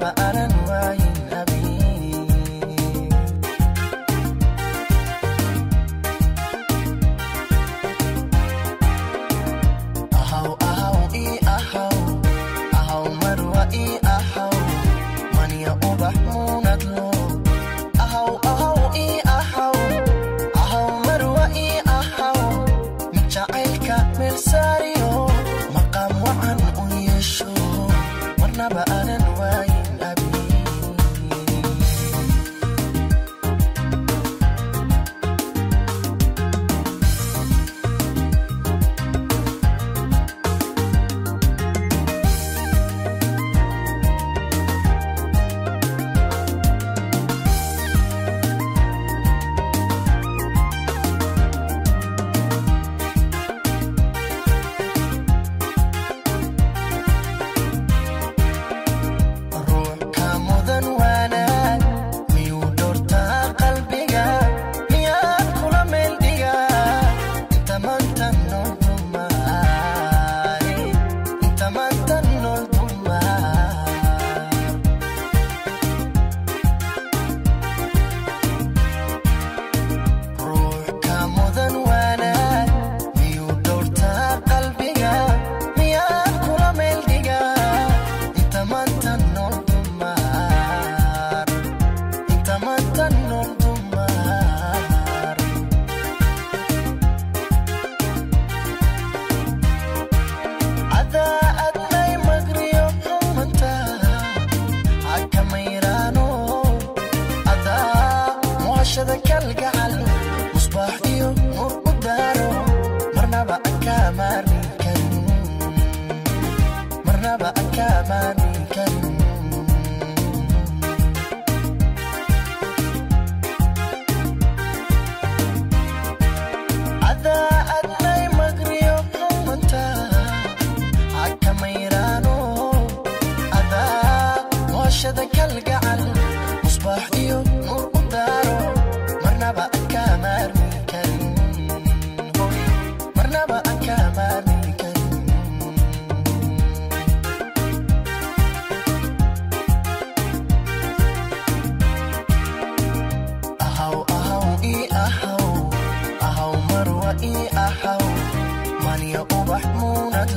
ba ba ba i ahau man moon ubah munad